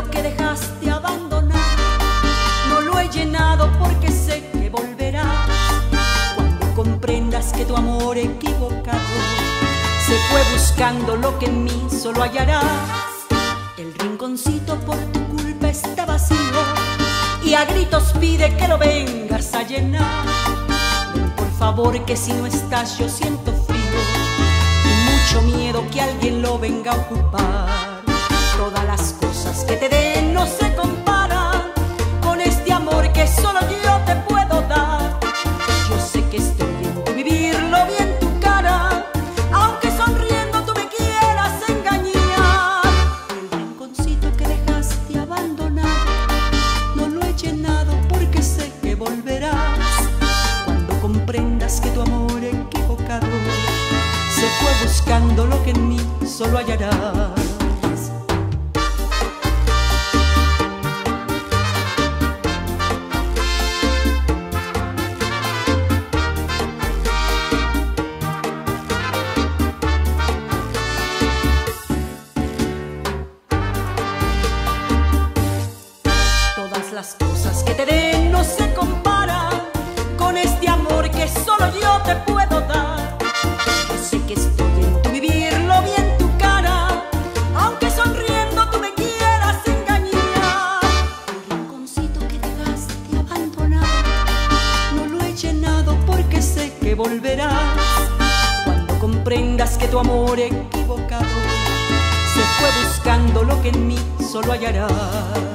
que dejaste abandonar. No lo he llenado porque sé que volverás. Cuando comprendas que tu amor equivocado se fue buscando lo que en mí solo hallarás. El rinconcito por tu culpa está vacío y a gritos pide que lo vengas a llenar. Por favor, que si no estás, yo siento frío y mucho miedo que alguien lo venga a ocupar. Cuando comprendas que tu amor equivocado se fue buscando lo que en mí solo hallarás.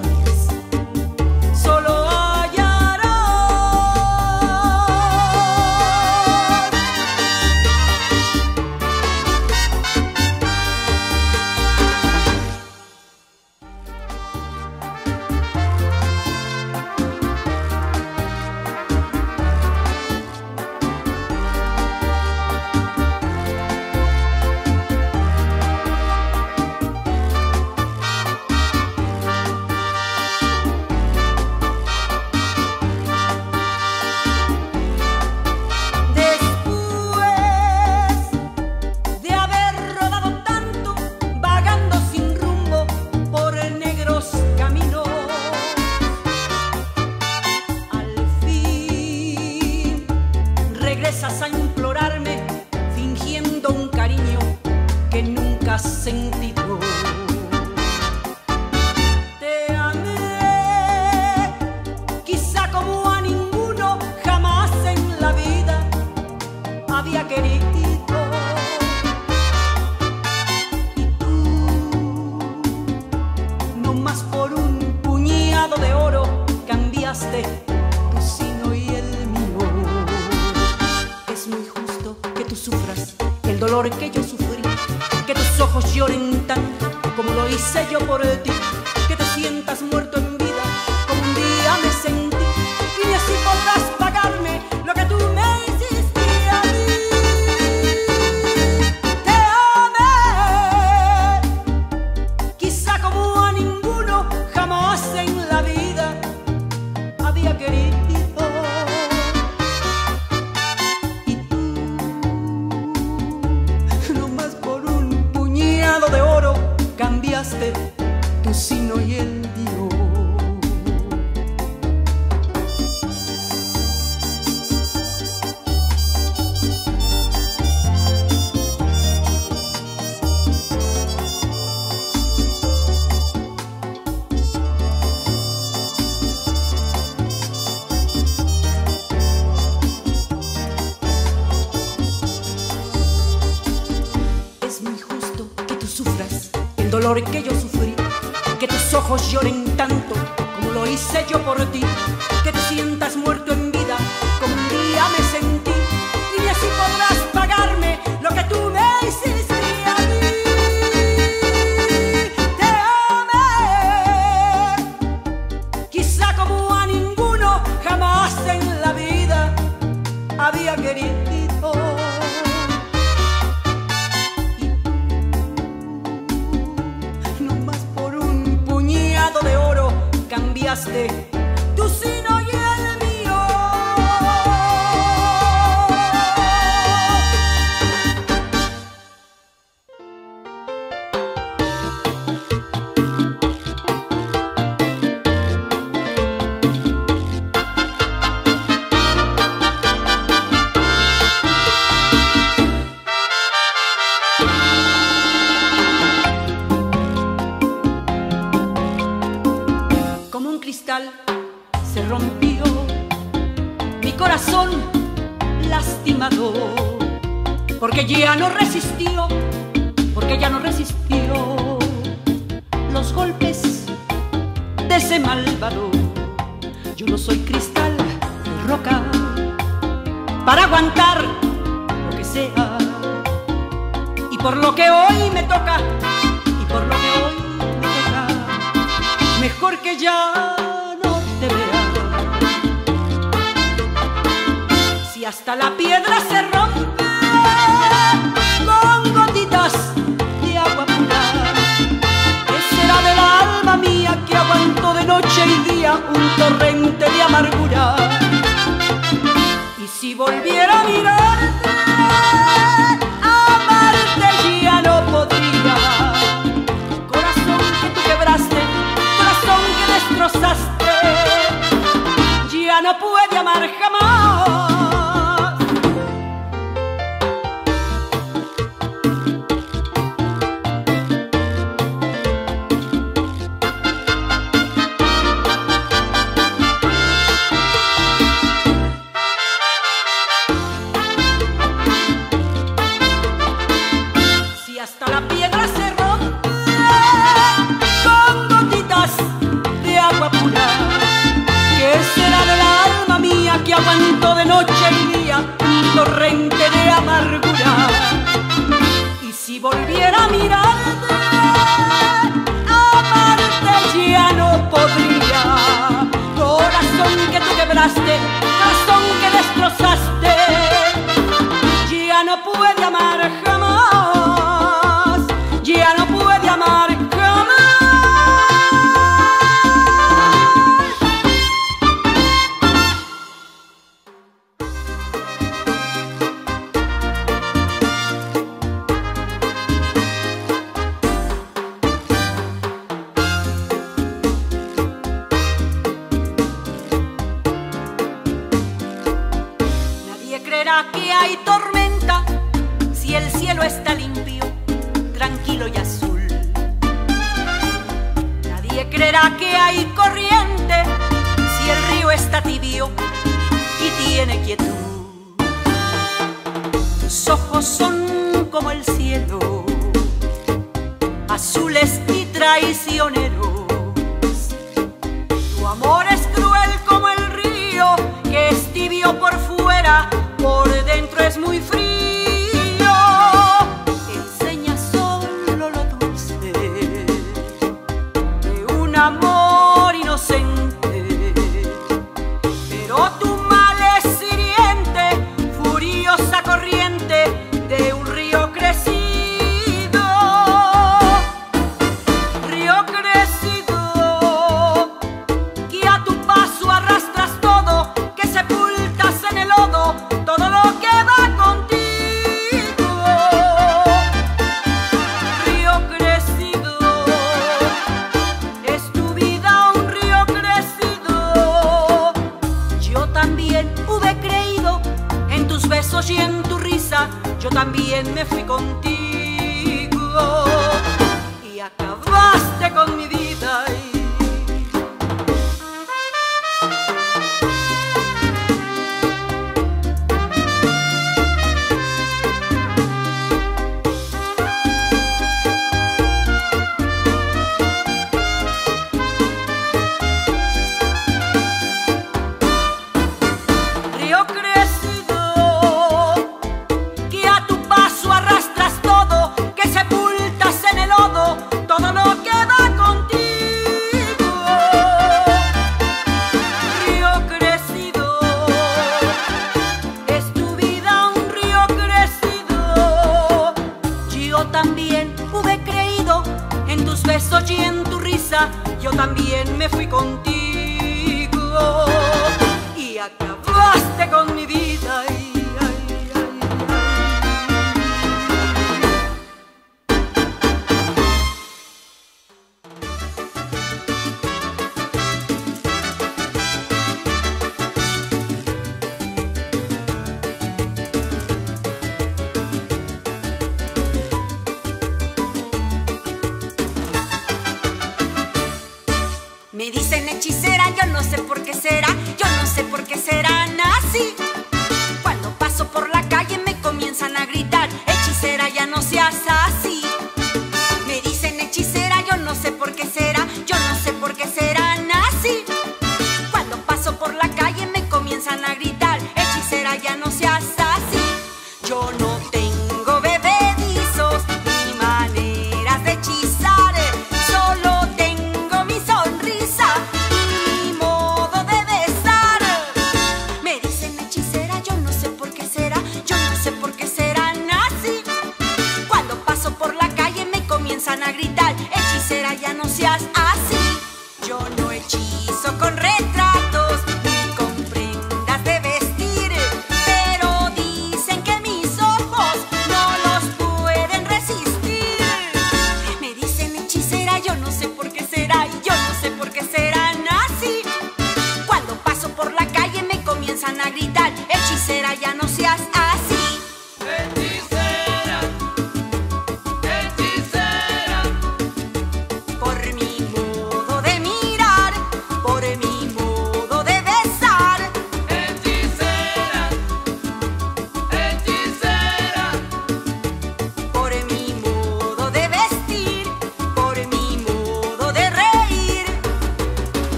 Que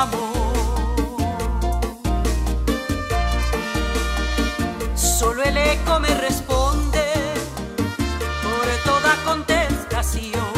amor. Solo el eco me responde por toda contestación.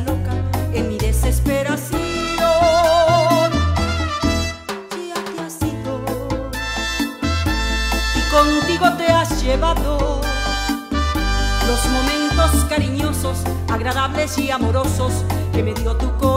loca, en mi desesperación. Ya te has ido y contigo te has llevado los momentos cariñosos, agradables y amorosos que me dio tu corazón.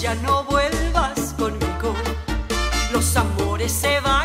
Ya no vuelvas conmigo. Los amores se van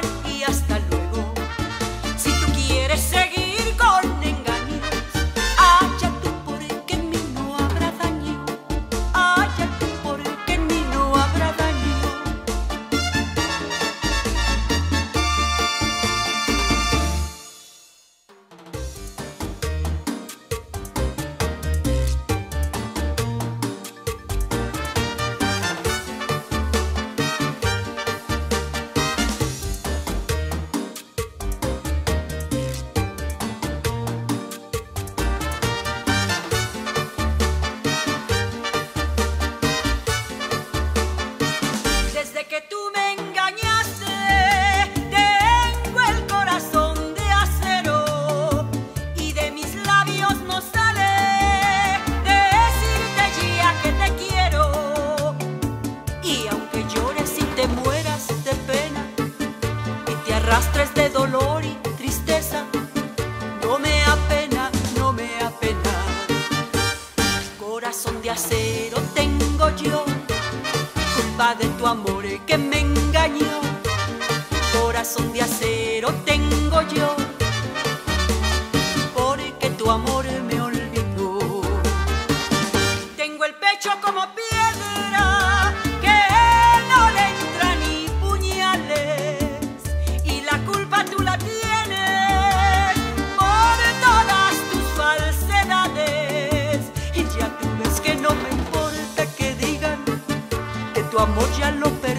amor ya lo perdí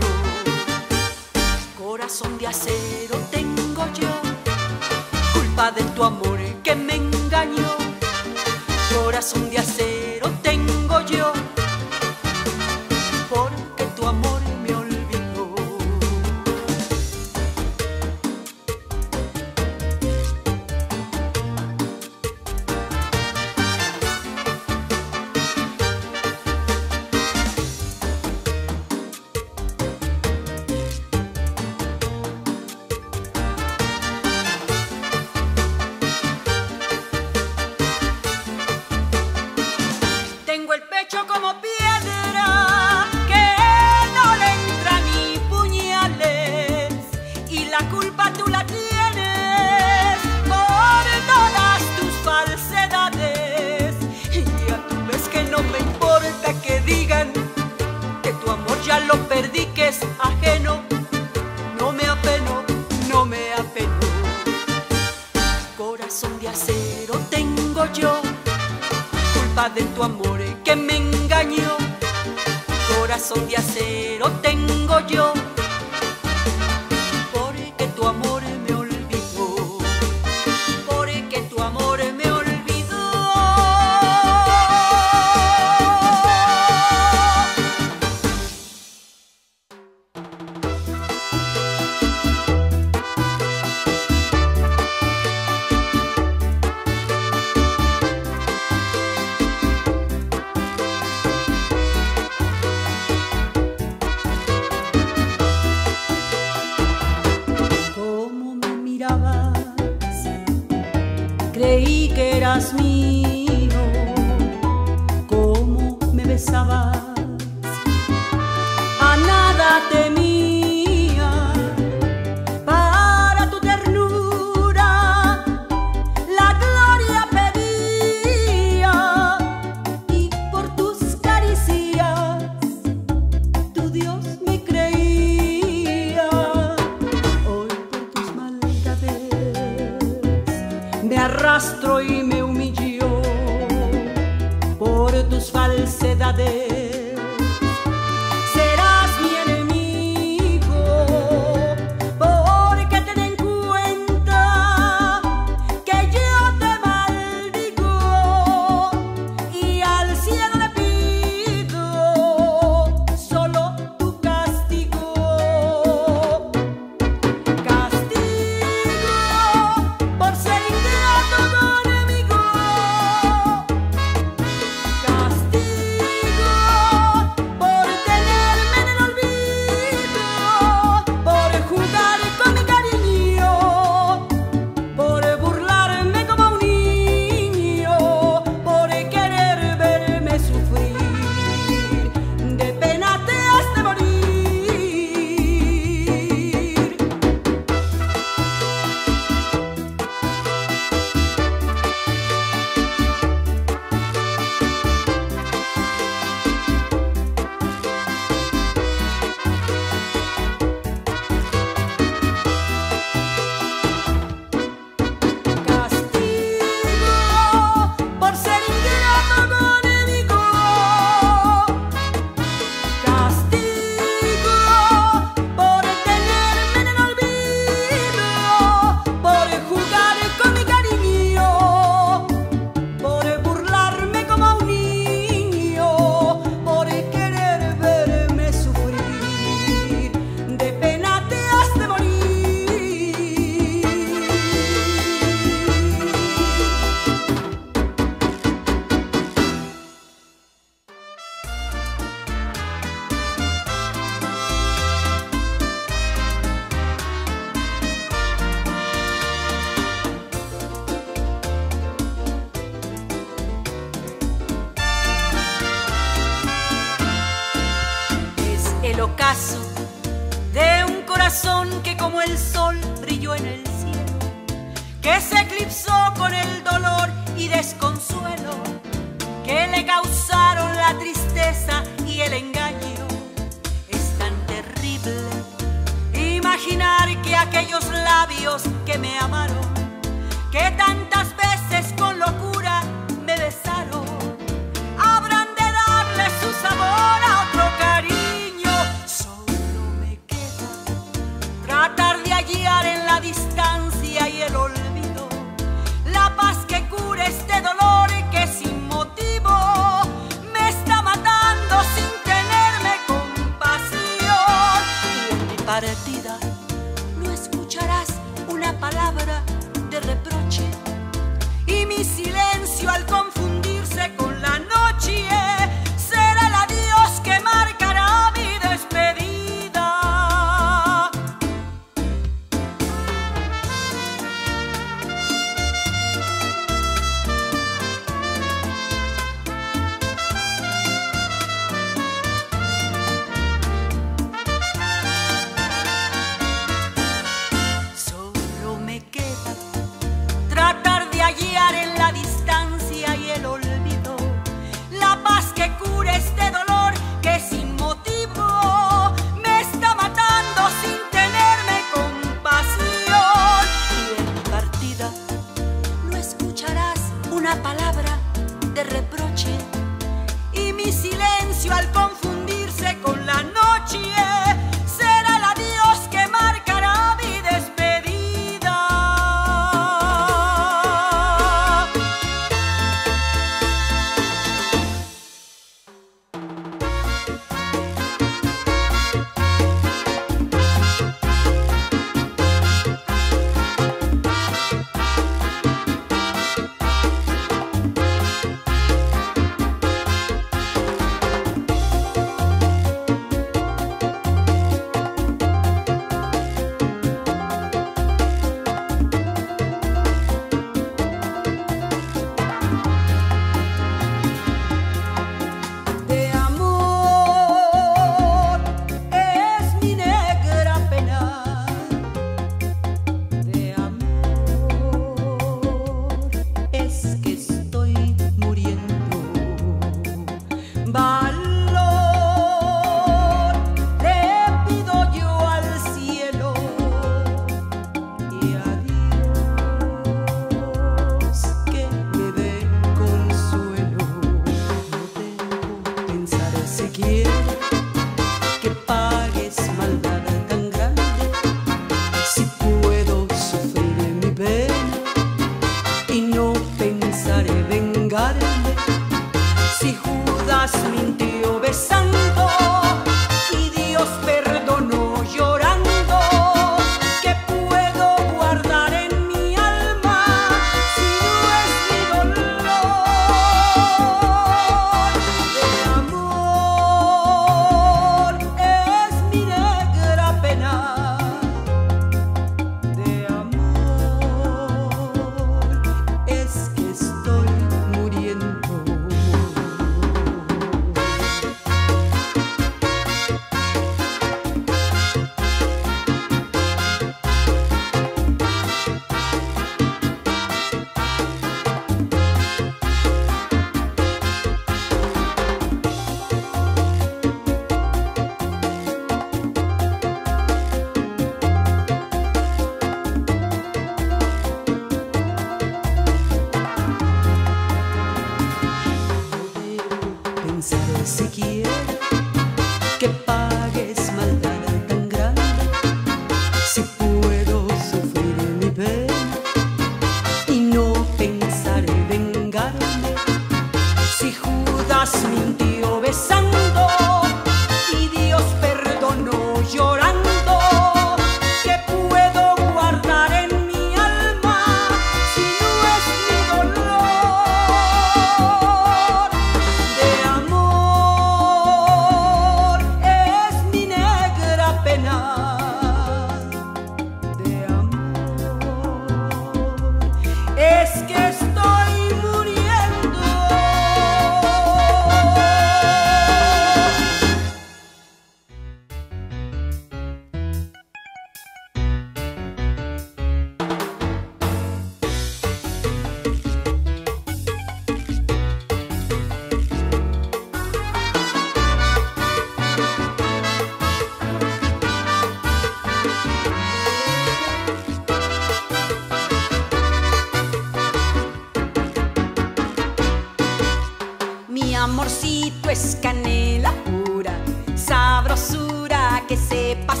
amorcito es canela pura, sabrosura que sepas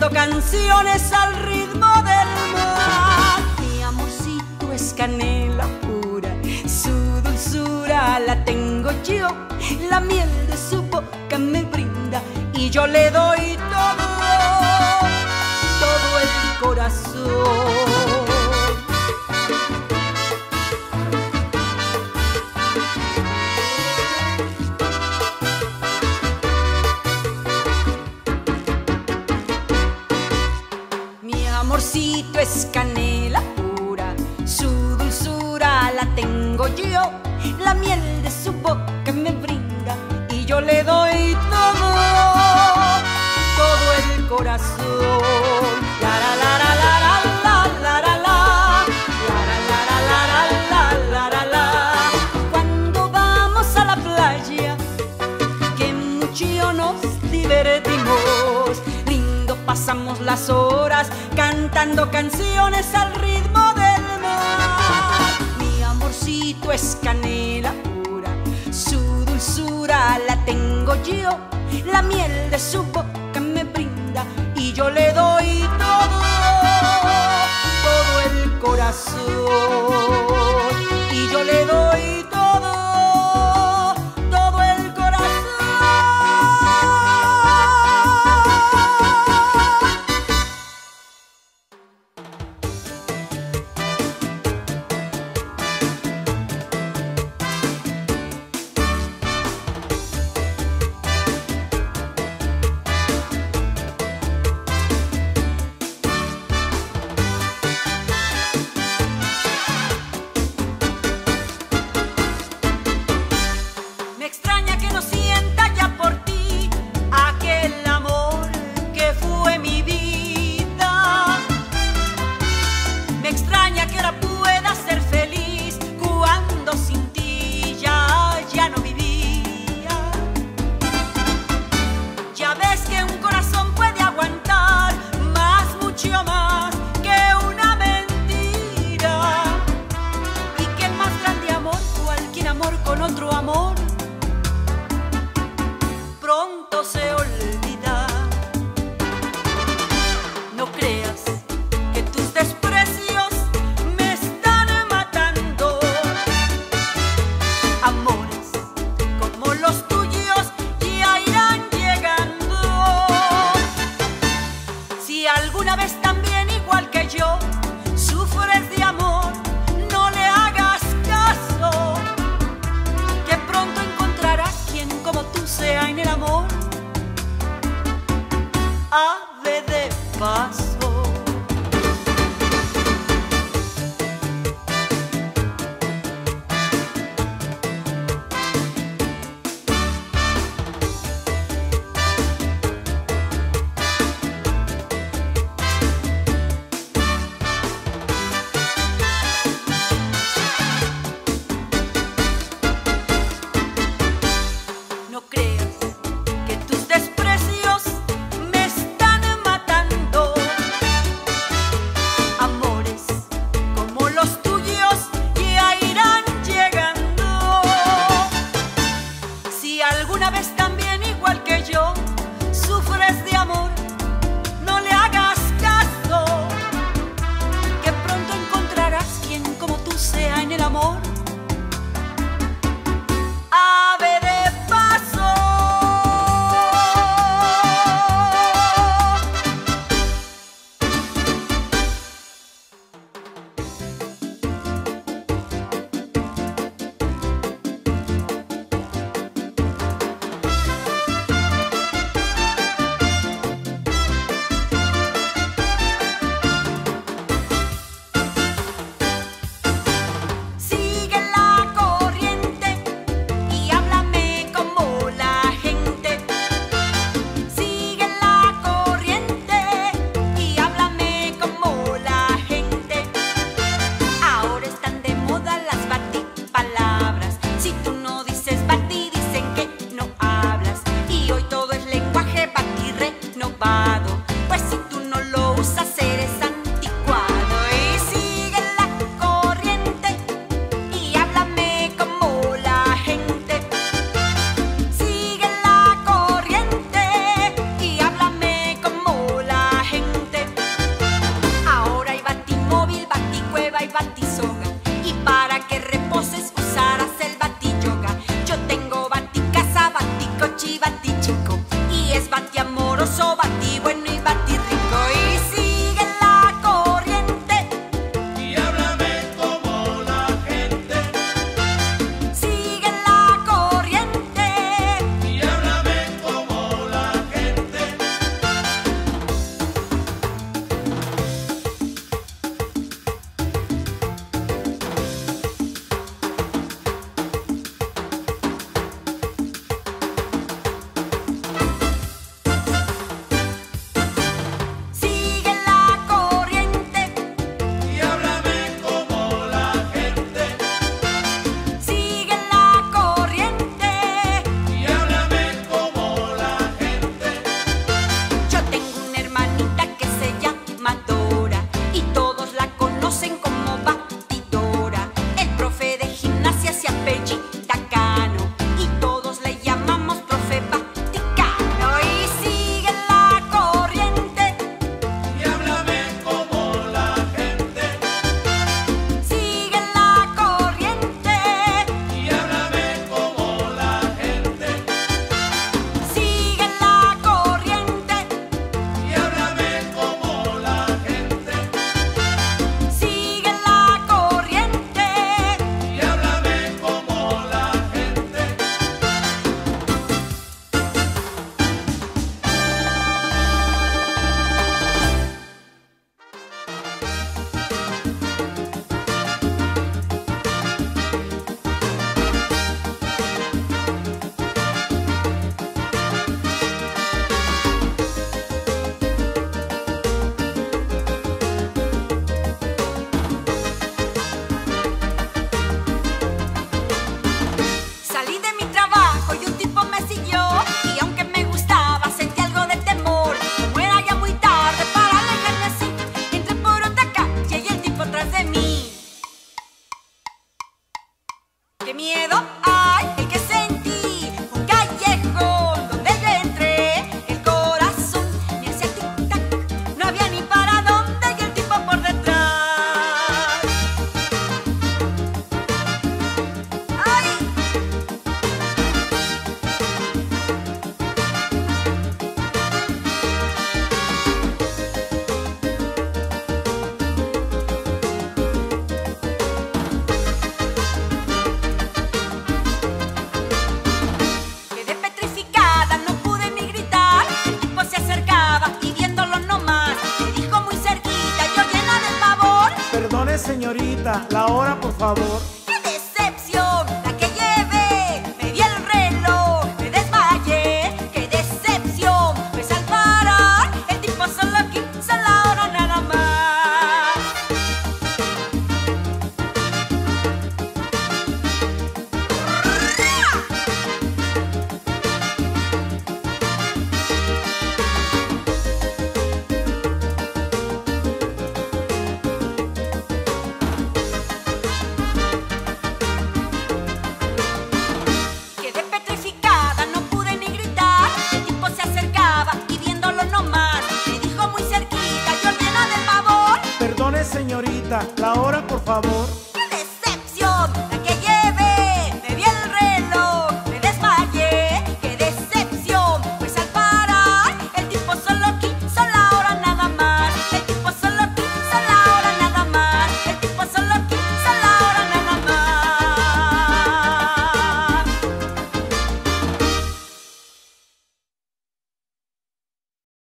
canciones al ritmo del mar. Mi amorcito es canela pura, su dulzura la tengo yo, la miel de su boca me brinda y yo le doy las horas cantando canciones al ritmo del mar. Mi amorcito es canela pura, su dulzura la tengo yo, la miel de su boca me brinda y yo le doy todo, todo el corazón.